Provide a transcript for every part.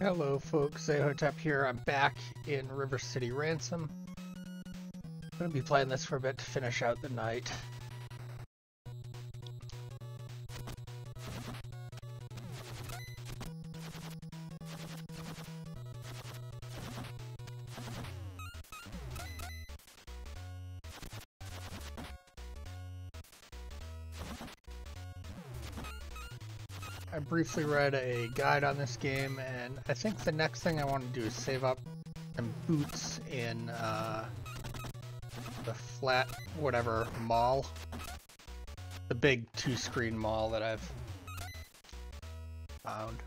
Hello folks, Zehotep here. I'm back in River City Ransom. I'm going to be playing this for a bit to finish out the night. Briefly read a guide on this game, and I think the next thing I want to do is save up some boots in uh, the flat, whatever, mall. The big two-screen mall that I've found.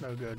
No good.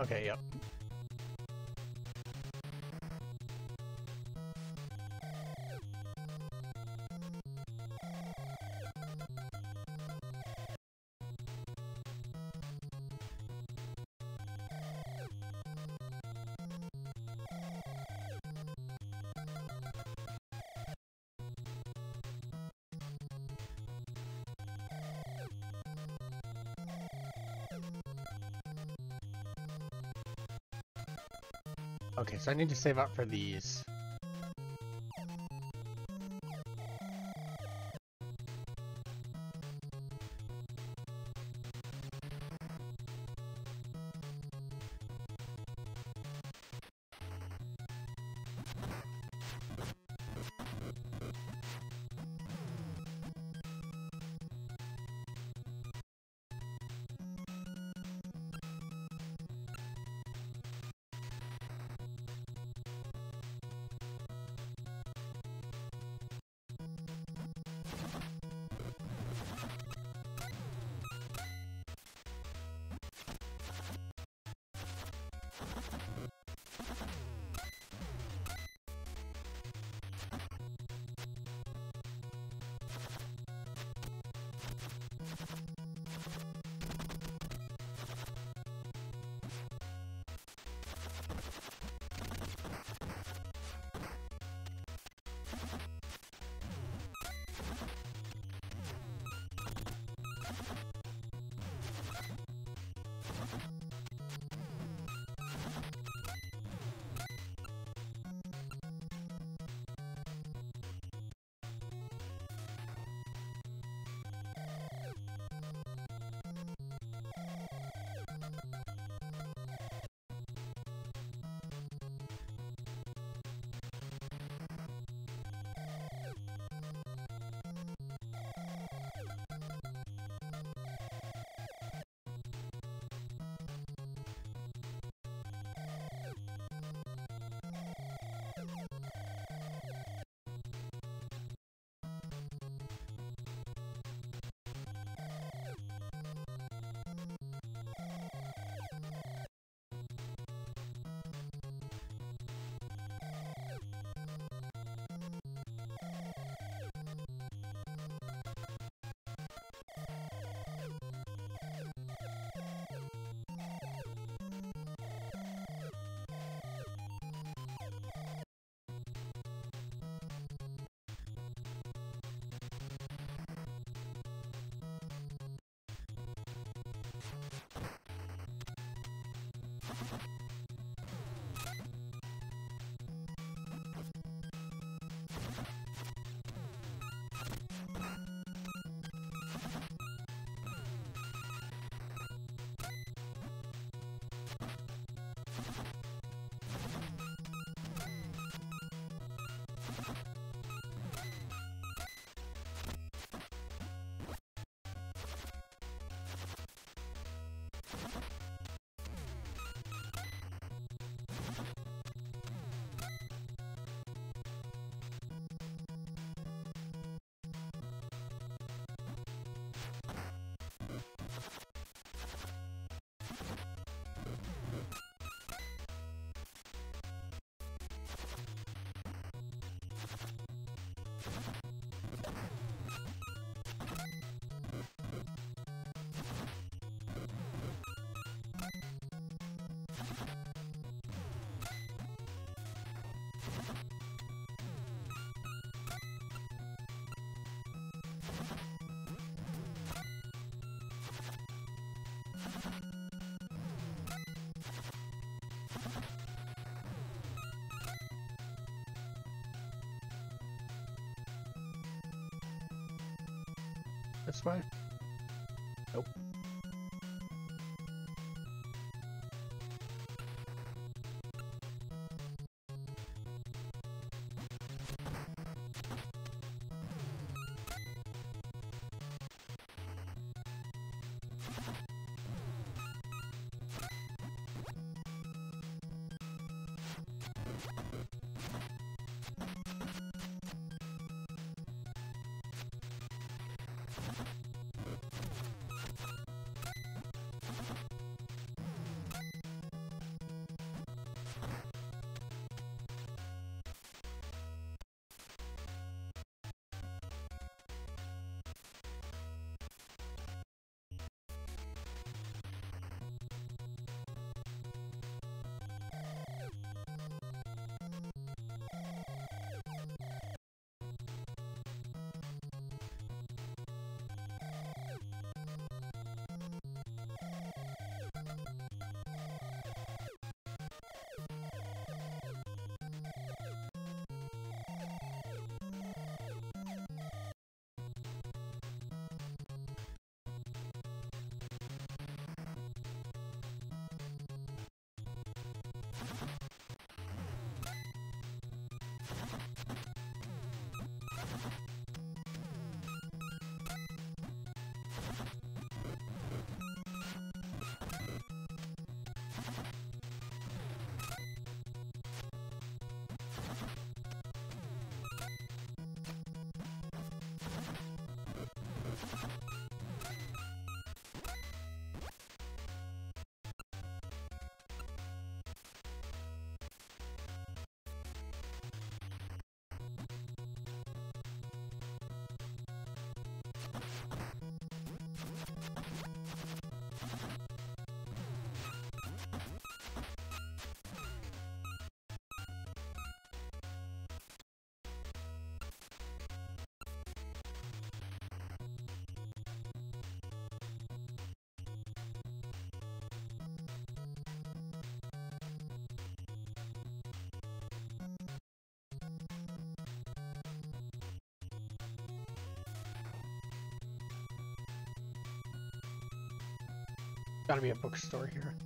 Okay, yep. Okay, so I need to save up for these. you This way? Nope. Gotta be a bookstore here.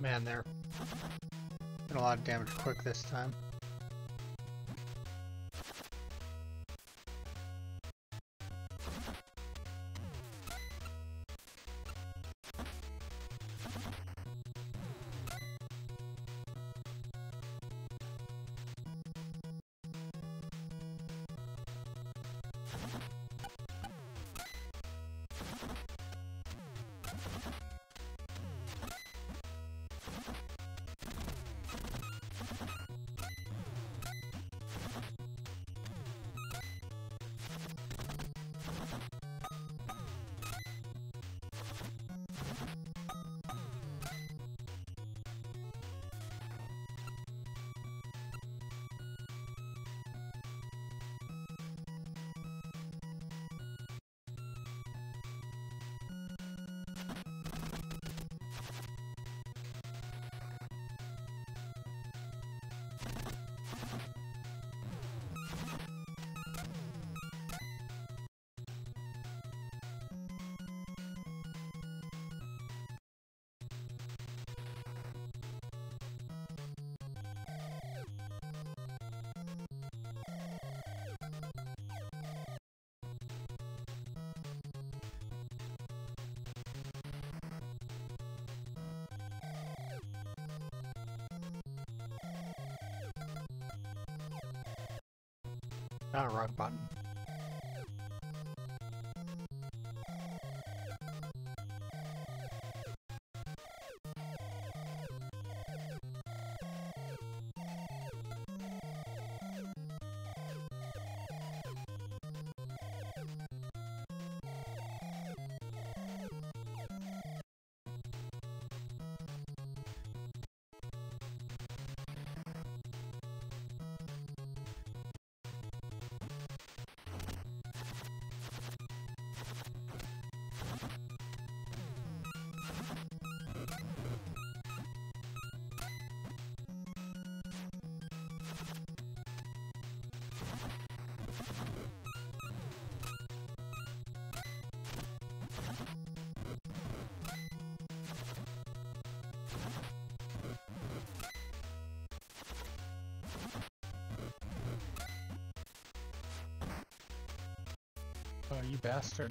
Man, they're doing a lot of damage quick this time. Wrong button. Oh, you bastard.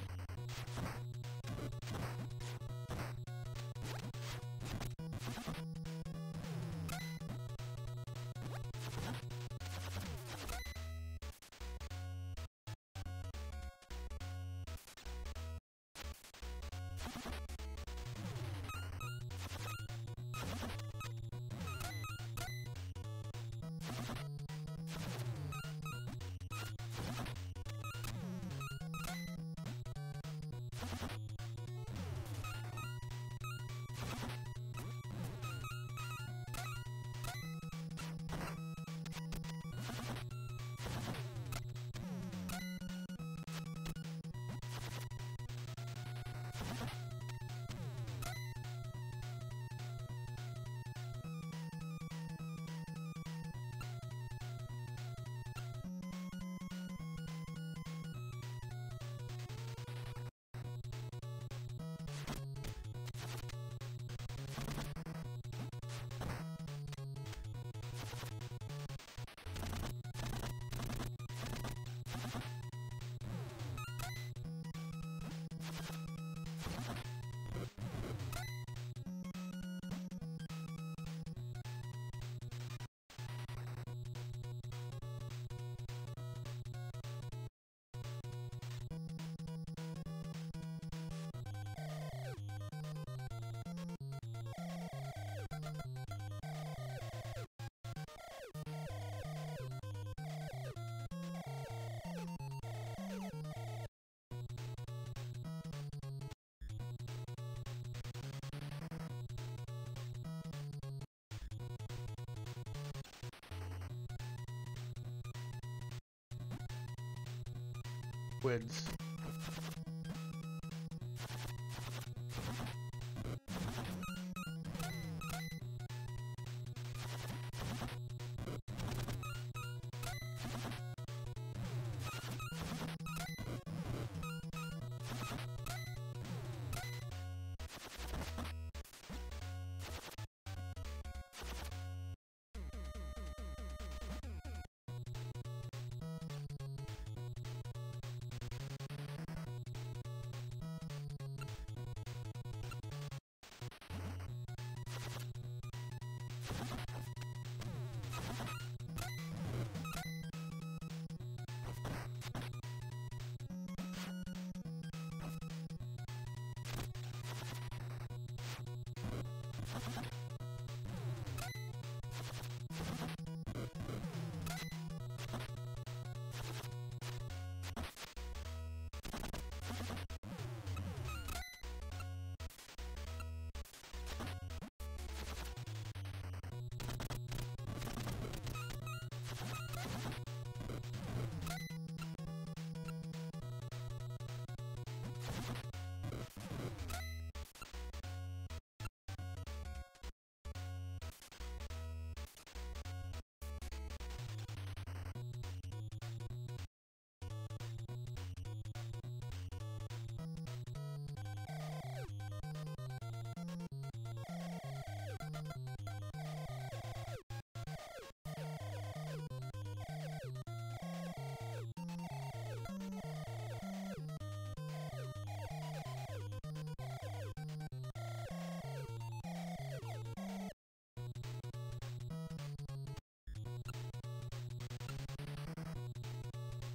Woods.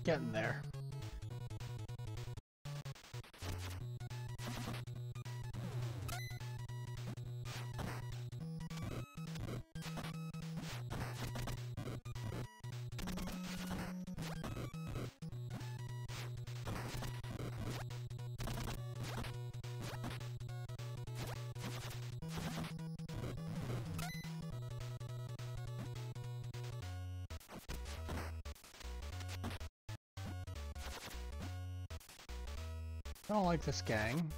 Getting there. I don't like this gang.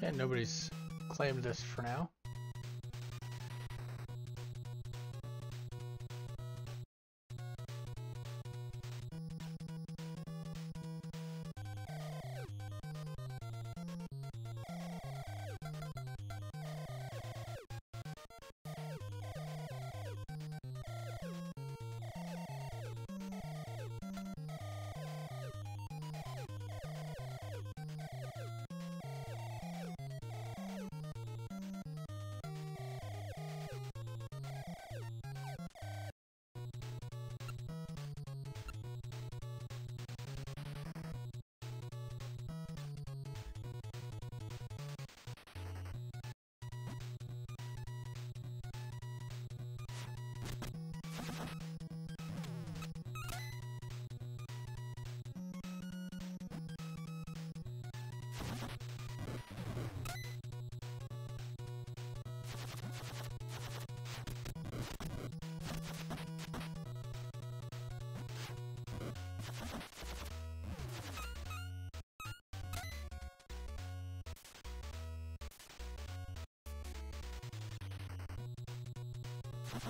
Okay, nobody's claimed this for now. you.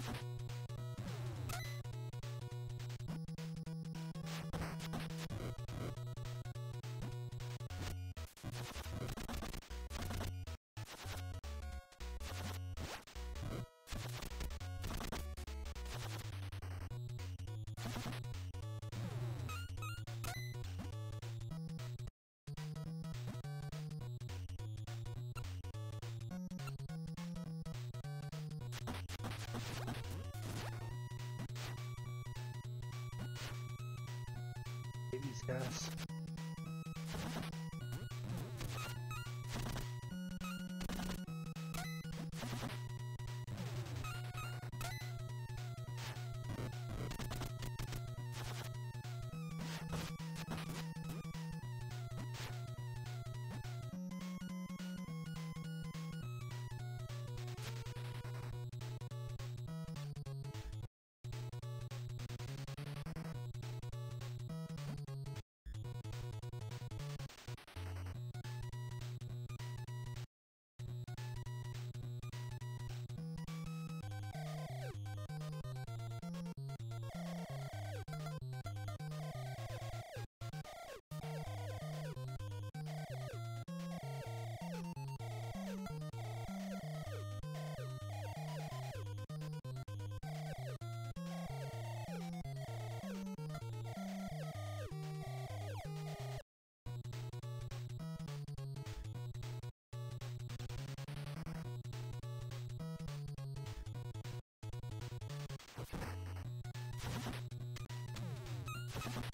These guys. you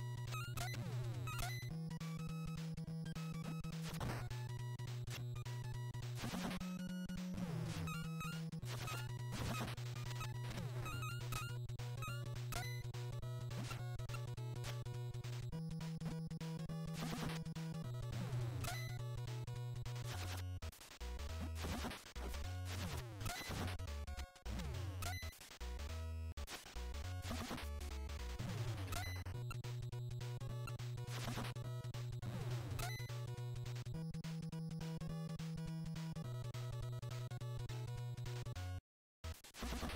you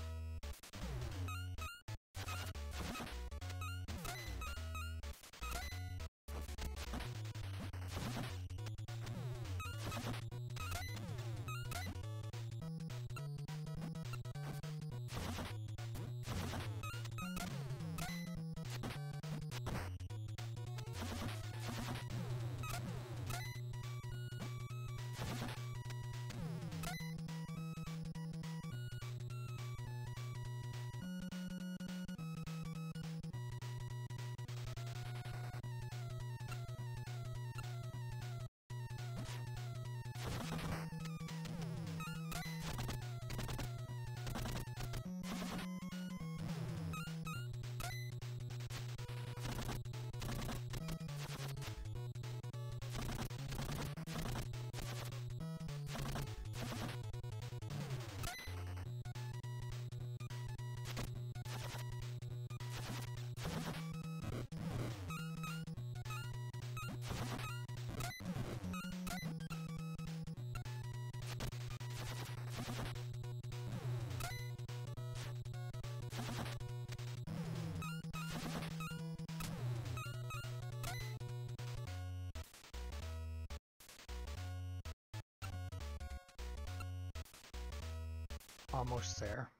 Almost there.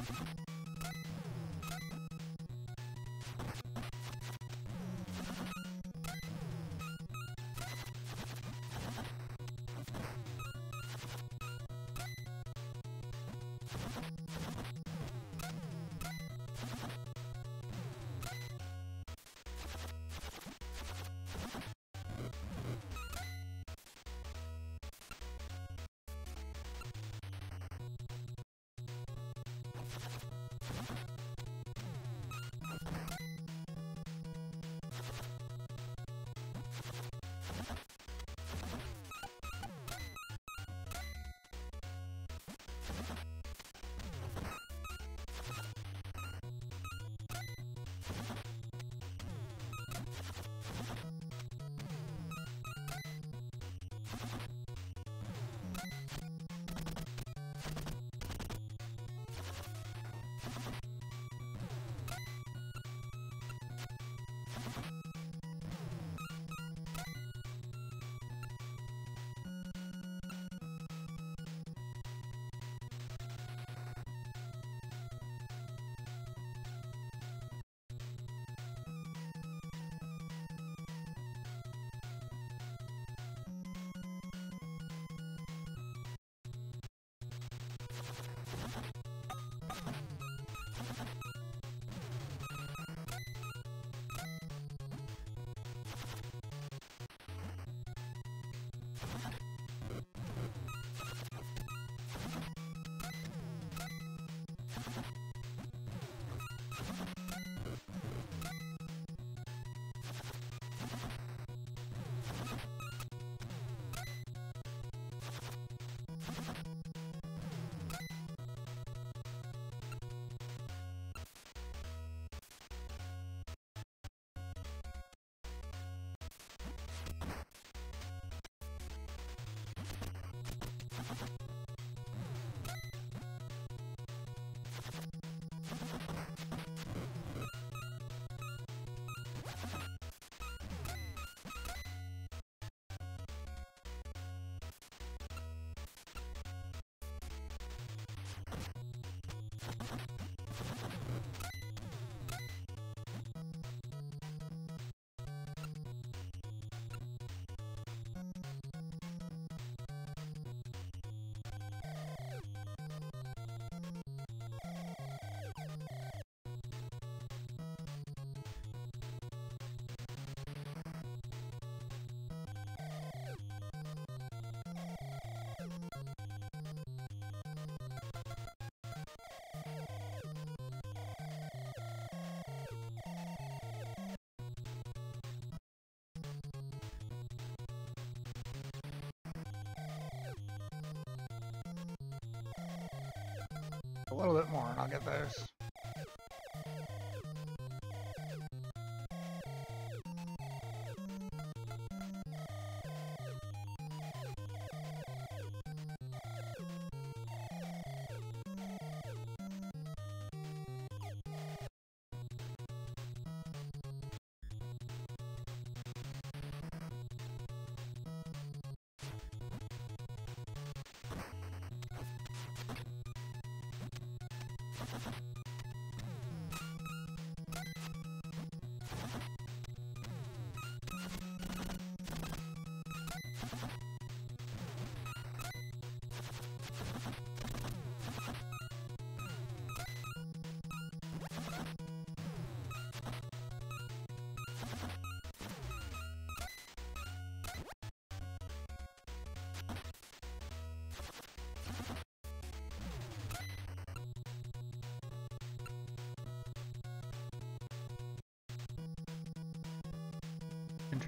A little bit more and I'll get those.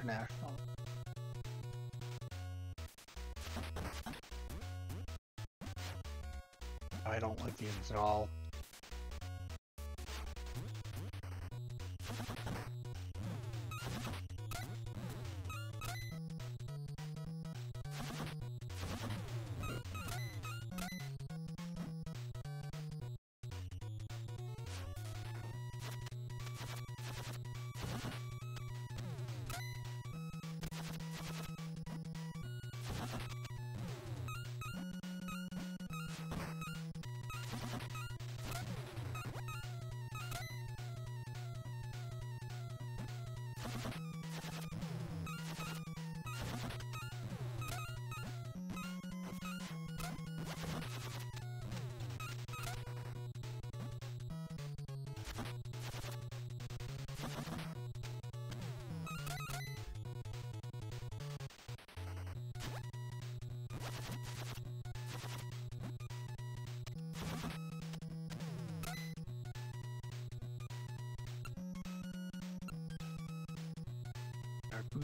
International. I don't like these at all.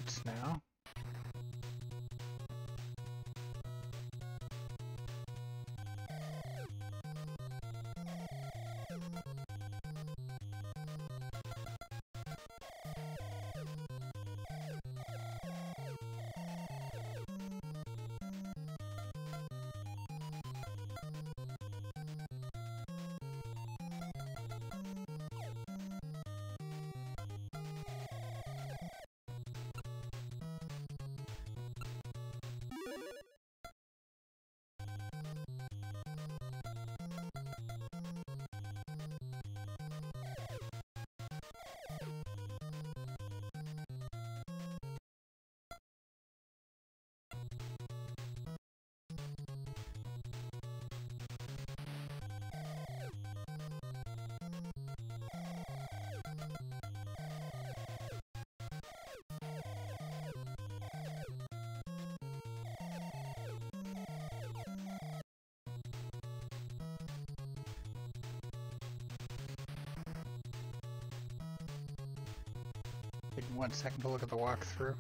Our now. Take one second to look at the walkthrough.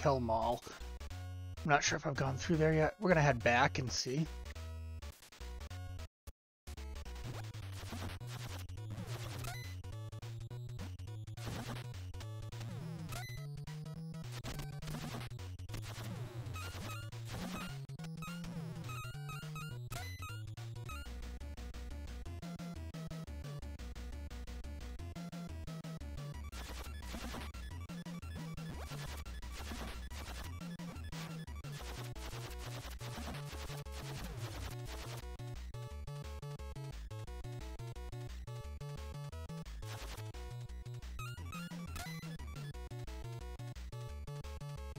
Hill Mall. I'm not sure if I've gone through there yet. We're gonna head back and see.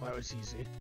That was easy.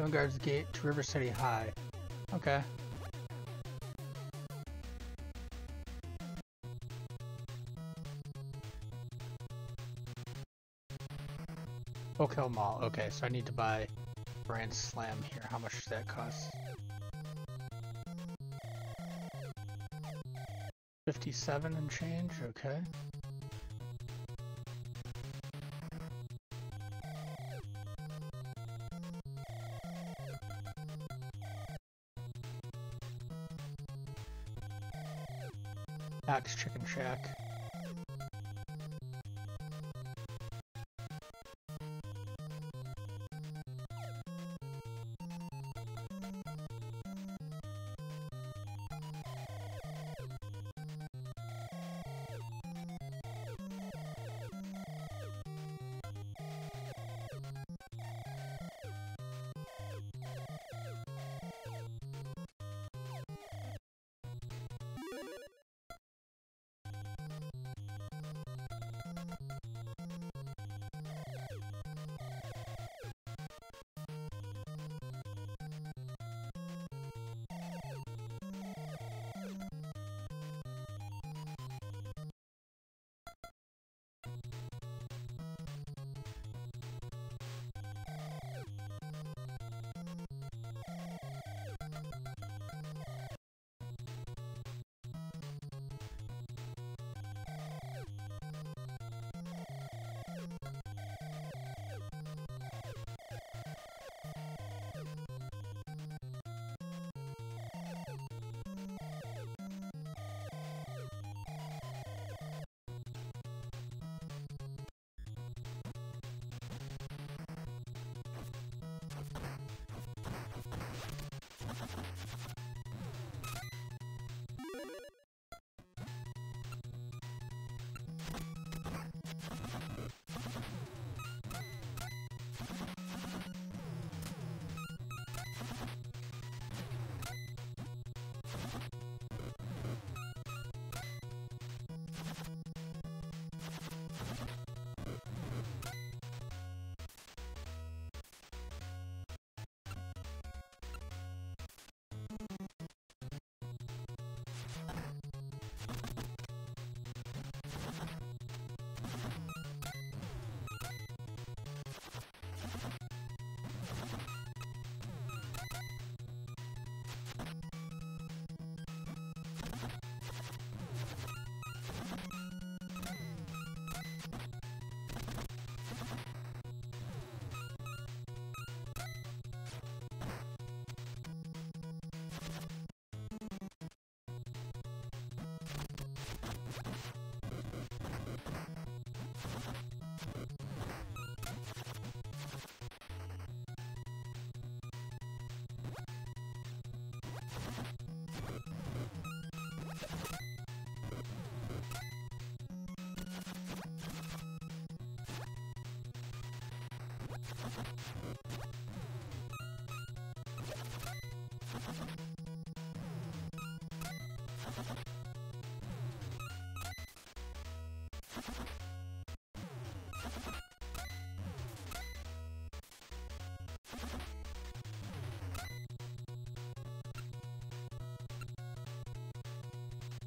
Avant-Garde's Gate to River City High. Okay. Oak Hill Mall. Okay, so I need to buy Grand Slam here. How much does that cost? 57 and change? Okay. Axe Chicken Shack.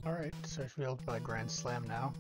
Alright, so I should be able to buy Grand Slam now.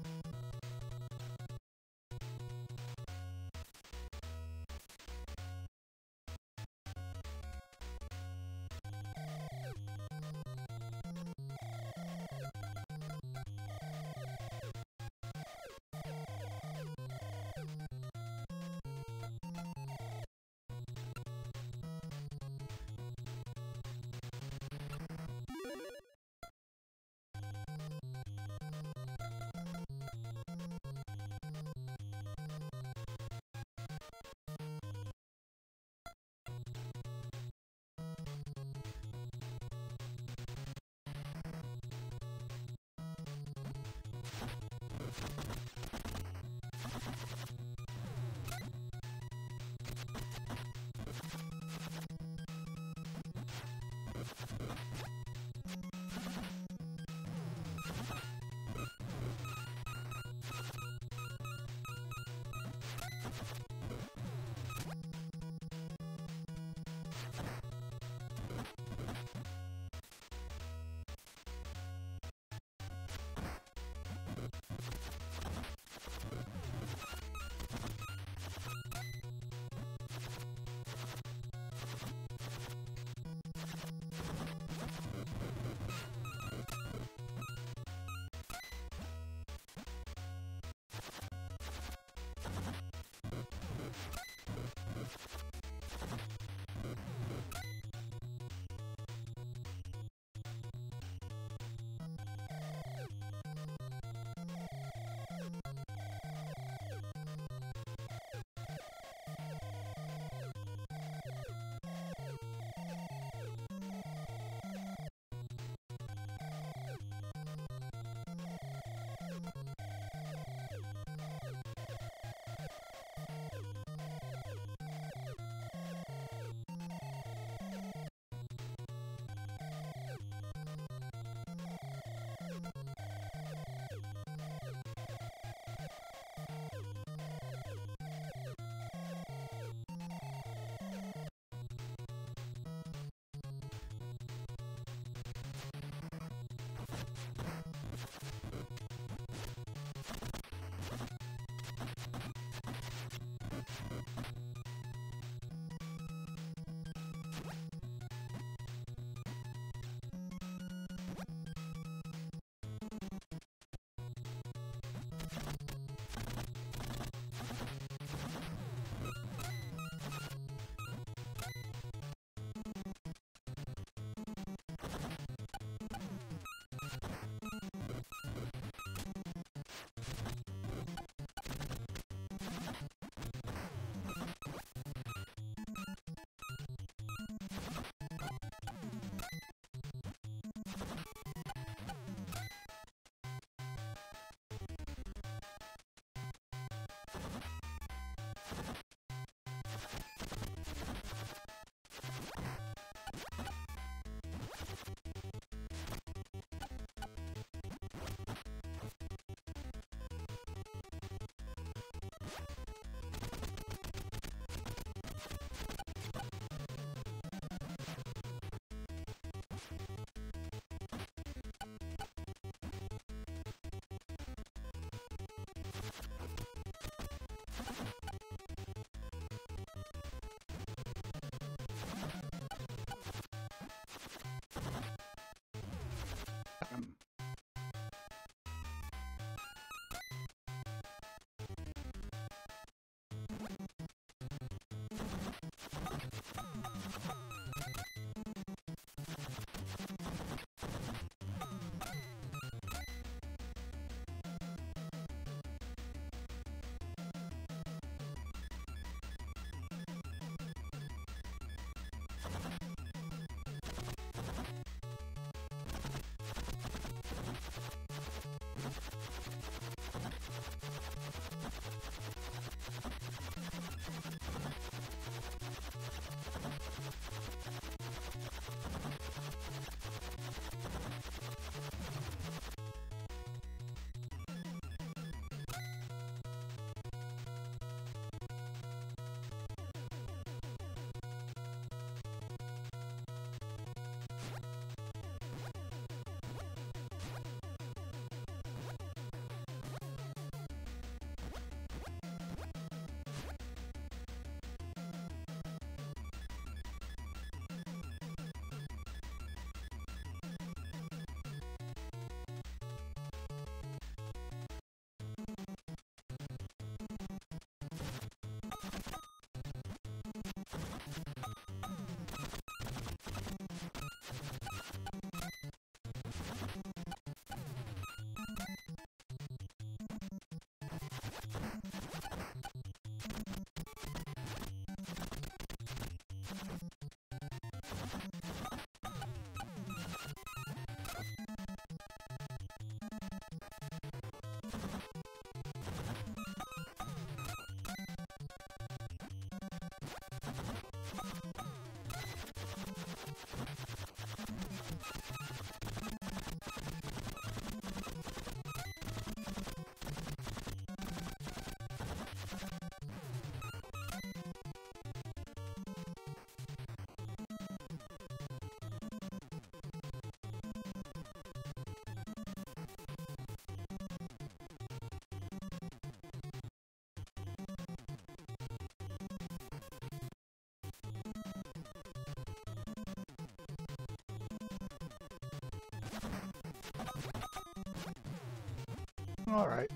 All right.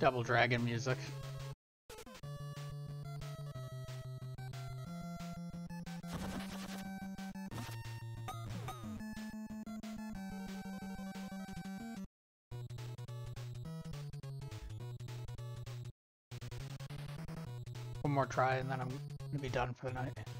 Double Dragon music. One more try and then I'm gonna be done for the night.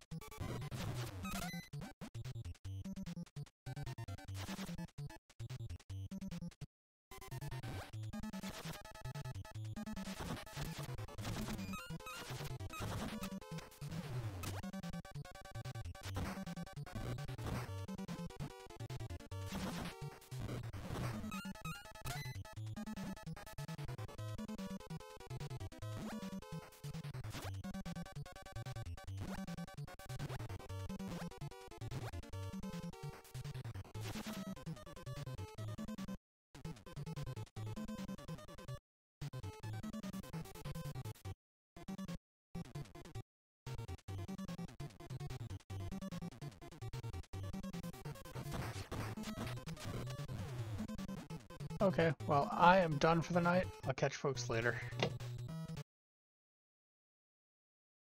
Okay, well, I am done for the night. I'll catch folks later.